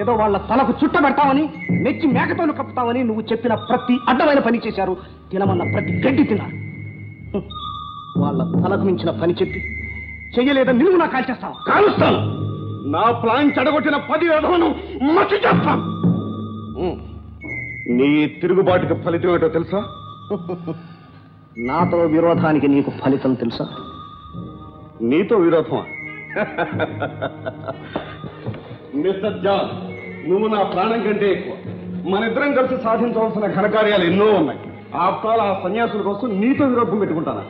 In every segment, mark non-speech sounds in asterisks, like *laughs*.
ఏదో వాళ్ళ తలకు చుట్టబెడతామని మెచ్చి మేకతోలు కప్పుతామని నువ్వు చెప్పిన ప్రతి అడ్డమైన పని చేశారు. తినమన్న ప్రతి గడ్డి తిన్నారు. వాళ్ళ తలకు మించిన పని చెప్పి చెయ్యలేదని నువ్వు నా కాల్చేస్తావా కాలుస్తాను. నా ప్లాన్ చెడగొట్టిన పది విధమును మట్టి చేస్తాను. నీ తిరుగుబాటుకి ఫలితం ఏంటో తెలుసా? నాతో విరోధానికి నీకు ఫలితం తెలుసా? నీతో విరోధమా? *laughs* మిస్టర్ జాన్ నువ్వు నా ప్రాణం కంటే ఎక్కువ. మన ఇద్దరం కలిసి సాధించవలసిన ఘనకార్యాలు ఎన్నో ఉన్నాయి. ఆఫ్టర్ ఆ సన్యాసుల కోసం నీతో విరోధం పెట్టుకుంటానా?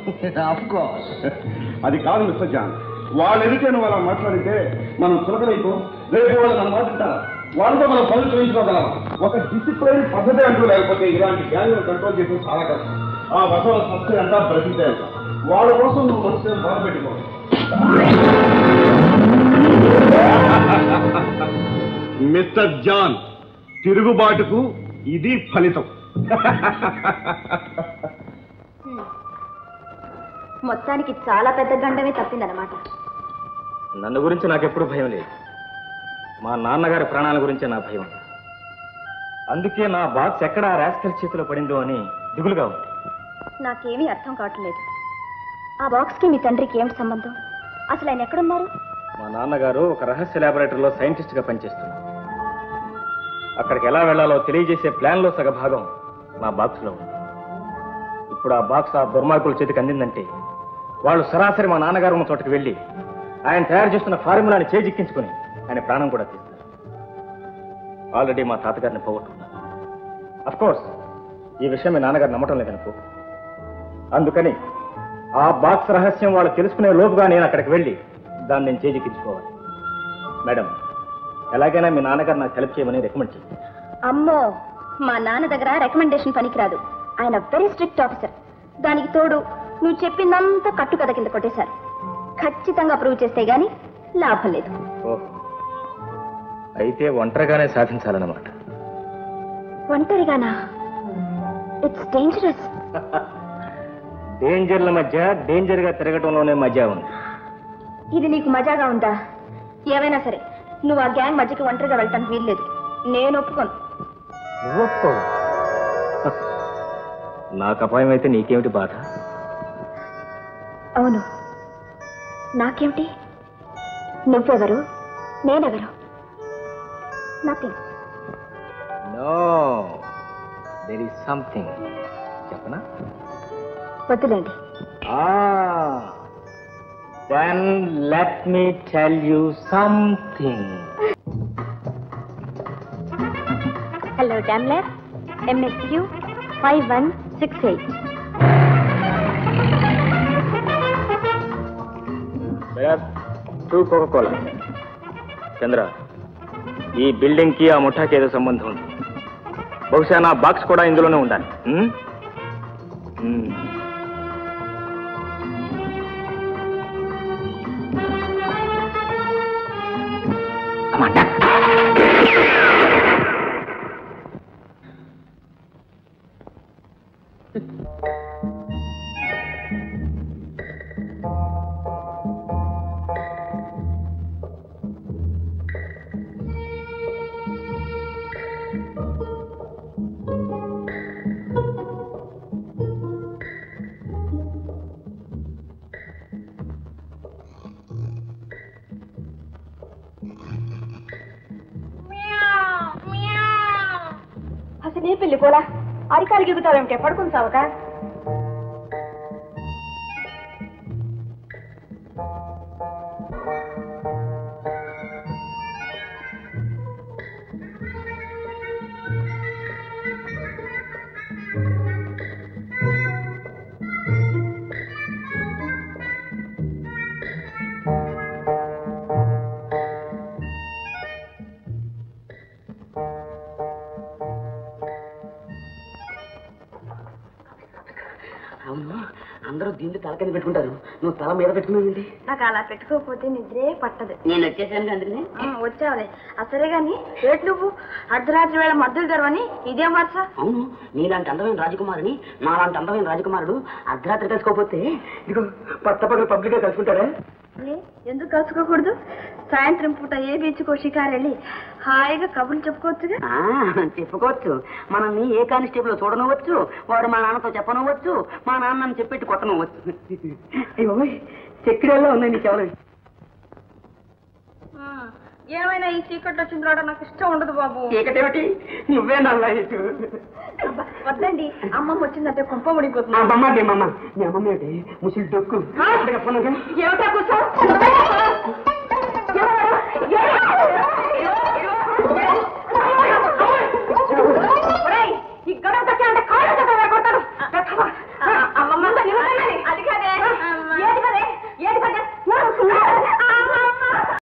అది కాదు మిస్టర్ జాన్. వాళ్ళు ఎదుటే నువ్వు అలా మాట్లాడితే మనం చులకలైపో రేపు వాళ్ళు మన మాట వింటారా? వాళ్ళతో మనం పనులు చేయించుకోగలం ఒక డిసిప్లైన్ పద్ధతి అంటూ లేకపోతే ఇలాంటి గ్యాంగ్ కంట్రోల్ చేయడం చాలా కష్టం. ఆ వసల సంస్థ అంతా బ్రతికే వాళ్ళ కోసం నువ్వు మనసు బాధ పెట్టుకో. మిస్టర్ జాన్ తిరుగుబాటుకు ఇది ఫలితం. మొత్తానికి చాలా పెద్ద గండమే తప్పిందనమాట నన్ను గురించి నాకెప్పుడు భయం లేదు. మా నాన్నగారి ప్రాణాల గురించే నా భయం. అందుకే నా బాక్స్ ఎక్కడ ఆ రాస్కల్ చేతిలో పడిందో అని దిగులుగా ఉంది. నాకేమీ అర్థం కావట్లేదు ఆ బాక్స్కి మీ తండ్రికి ఏమిటి సంబంధం? అసలు ఆయన ఎక్కడున్నారు? మా నాన్నగారు ఒక రహస్య ల్యాబొరేటరీలో సైంటిస్ట్గా పనిచేస్తున్నారు. అక్కడికి ఎలా వెళ్ళాలో తెలియజేసే ప్లాన్లో సగ భాగం నా బాక్స్లో ఉంది. ఇప్పుడు ఆ బాక్స్ ఆ దుర్మార్గుల చేతికి అందిందంటే వాళ్ళు సరాసరి మా నాన్నగారు ఉన్న చోటకి వెళ్ళి ఆయన తయారు చేస్తున్న ఫార్ములాని చేజిక్కించుకుని ఆయన ప్రాణం కూడా తీస్తారు ఆల్రెడీ మా తాతగారిని పోగొట్టుకున్నారు. అఫ్ కోర్స్ ఈ విషయం మీ నాన్నగారు నమ్మటం లేదనుకో. అందుకని ఆ బాక్స్ రహస్యం వాళ్ళు తెలుసుకునే లోపుగా నేను అక్కడికి వెళ్ళి దాన్ని నేను చేజిక్కించుకోవాలి. మేడం ఎలాగైనా మీ నాన్నగారు నాకు హెల్ప్ చేయమని రికమెండ్ చేయండి. అమ్మో మా నాన్న దగ్గర రికమెండేషన్ పనికిరాదు. ఆయన వెరీ స్ట్రిక్ట్ ఆఫీసర్ దానికి తోడు నువ్వు చెప్పిందంతా కట్టు కథ కింద కొట్టేశారు. ఖచ్చితంగా ప్రూవ్ చేస్తే గాని లాభం లేదు. అయితే ఒంటరిగానే సాధించాలన్నమాట. ఒంటరిగానా? ఇట్స్ డేంజరస్ డేంజర్ల మధ్య డేంజర్గా తిరగటంలోనే మజా ఉంది. ఇది నీకు మజాగా ఉందా? ఏమైనా సరే నువ్వు ఆ గ్యాంగ్ మధ్యకి ఒంటరిగా వెళ్ళటానికి వీల్లేదు. నేను ఒప్పుకోను. ఒప్పుకోవు. నాకు అపాయం అయితే నీకేమిటి బాధ? అవును. నాకేమిటి? నువ్వెవరు? నేనెవరు? Nothing no there is something చెప్పనా? వద్దులేండి. Then let me tell you something hello Daimler M S Q five one six eight two coca cola Chandra ఈ బిల్డింగ్కి ఆ ముఠాకి ఏదో సంబంధం ఉంది. బహుశా నా బాక్స్ కూడా ఇందులోనే ఉండాలి. Passa ali, Película. అరికాలు గిగుతావేమిటే? పడుకుని సావక అందరూ దీన్ని తల కింద పెట్టుకుంటారు. నువ్వు తల మీద పెట్టుకున్నావు నాకు అలా పెట్టుకోకపోతే నిద్రే పట్టదు. నేను వచ్చేసాను అందుకని వచ్చావులే. అసలే గాని రేట్ నువ్వు? అర్ధరాత్రి వేళ మద్దతు తెరవని ఇదేం వరుస అవును నీలాంటి అందమైన రాజకుమారుని నాలాంటి అందమైన రాజకుమారుడు అర్ధరాత్రి కలుసుకోకపోతే ఇదిగో పట్ట పగలు పబ్లిక్గా కలుసుకుంటారా ఎందుకు కలుసుకోకూడదు? సాయంత్రం పూట ఏ బీచ్కో షికారు వెళ్ళి హాయిగా కబుర్లు చెప్పుకోవచ్చుగా? ఆ, చెప్పుకోవచ్చు. మనల్ని ఏ కానిస్టేబుల్ చూడనవచ్చు వాడు మా నాన్నతో చెప్పనవచ్చు మా నాన్నని చెప్పెట్టి కొట్టనవచ్చు. అయ్యో చెక్కిడల్లో ఉన్నాయి నీ చెవులు. ఏమైనా ఈ చీకట్లో వచ్చిన తర్వాత నాకు ఇష్టం ఉండదు బాబు. చీకటేమిటి నువ్వే నల్ల వద్దండి. అమ్మమ్మ వచ్చిందంటే కొంప ముడిపోతుంది అమ్మ మీ అమ్మ మీ అమ్మ ఏమిటి? ముసలి డొక్కు. ఏమిటా కూర్చో?